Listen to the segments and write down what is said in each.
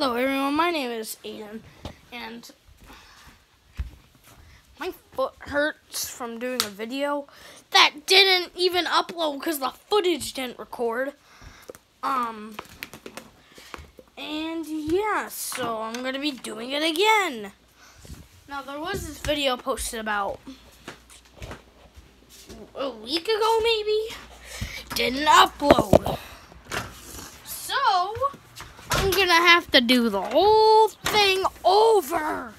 Hello everyone, my name is Aiden, and my foot hurts from doing a video that didn't even upload because the footage didn't record. Um, and yeah, so I'm gonna be doing it again. Now there was this video posted about a week ago, maybe. Didn't upload. Gonna have to do the whole thing over.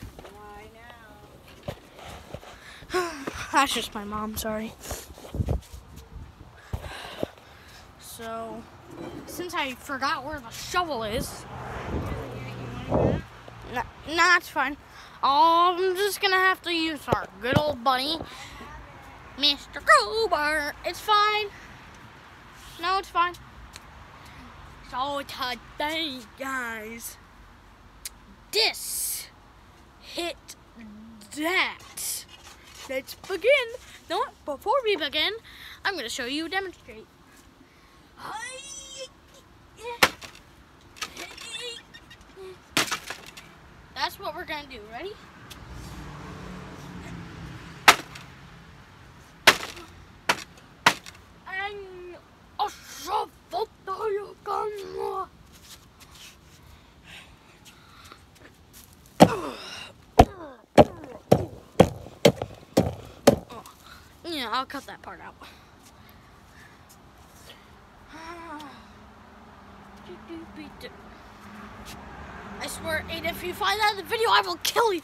That's just my mom, sorry. So, since I forgot where the shovel is, no, it's fine. Oh, I'm just gonna have to use our good old bunny, Mr. Crowbar. It's fine. No, it's fine. So today, guys, this hit that. Let's begin. No, before we begin, I'm to show you demonstrate. That's what we're to do. Ready? And a shovel tayo kan I'll cut that part out. I swear, Aiden, if you find that in the video, I will kill you.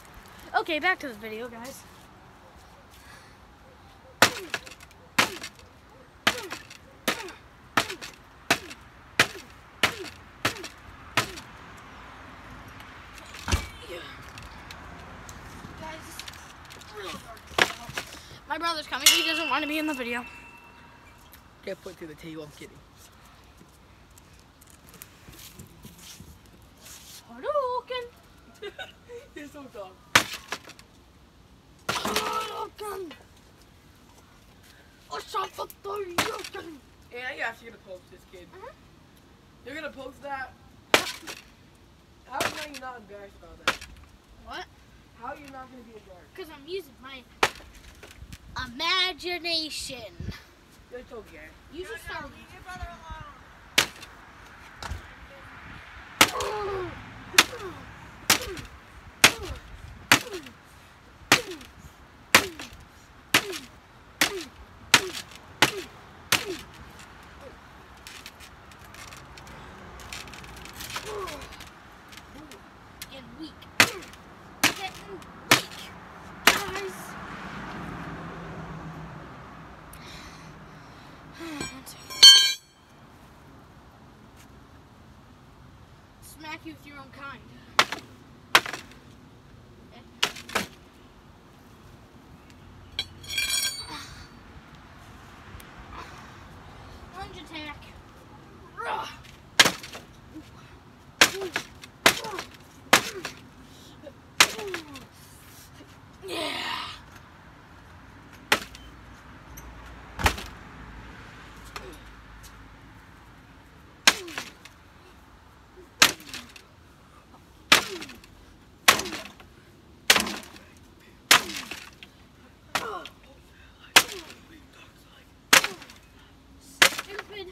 Okay, back to the video, guys. My brother's coming. He doesn't want to be in the video. Get put through the table, I'm kidding. Hadouken! You're so dumb. Hadouken! A shot for Hadouken! Yeah, you're actually gonna post this kid. Mhm. You're gonna post that. How are you not embarrassed about that? What? How are you not gonna be embarrassed? Because I'm using my imagination. So gay. You should start. And Smack you with your own kind. Okay. Lunge attack. Ruh. Yeah. Stupid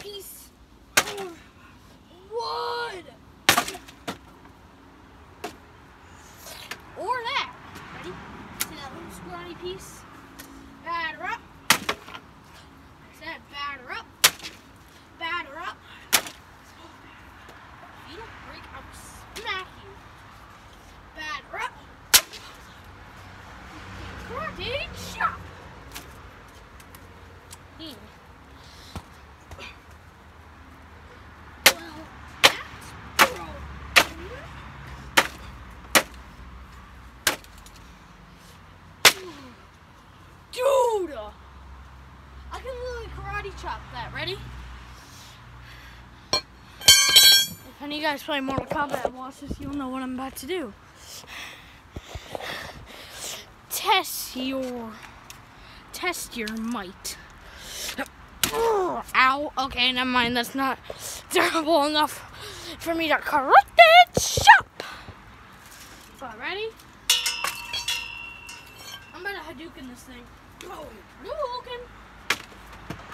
piece of wood. Or that. Ready? See that little scrawny piece? Batter up. Said batter up. Batter up. If you don't break, I will smack you. Batter up. Karate chop. Hmm. Well, that's broke. Dude! I can literally karate chop that. Ready? If any of you guys play Mortal Kombat watch this, you'll know what I'm about to do. Test your test your might. Ow. Okay, never mind. That's not terrible enough. for me to correct it. Shop. Ready? I'm about to Hadouken this thing. Oh, Hadouken.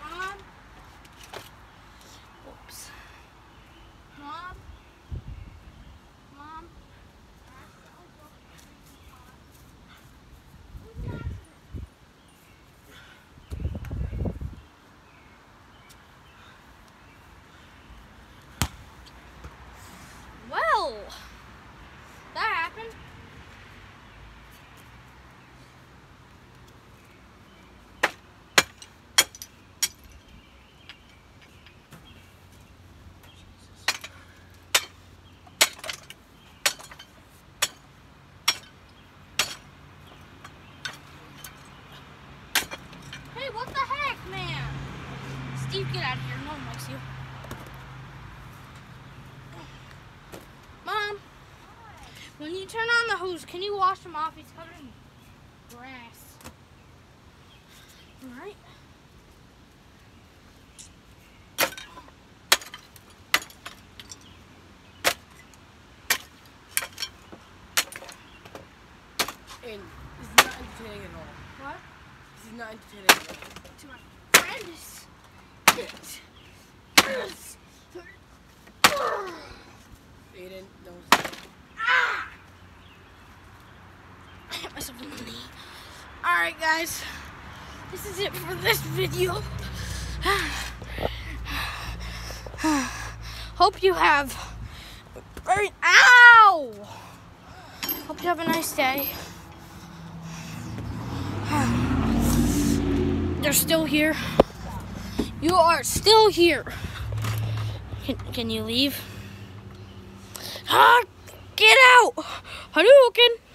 Mom. Oops. Mom. Mom. Well, that happened. Hey, what the heck, man? Steve, get out of here. No one likes you. Mom, when you turn on the hose, can you wash him off? He's covered in grass. Alright. and this is not entertaining at all. What? This is not entertaining at all. To my friends. Aiden, don't. Ah! I hit myself in the knee. Alright, guys. This is it for this video. Hope you have very. Ow! Hope you have a nice day. They're still here. You are still here. Can, can you leave? Ah, get out! Hadouken!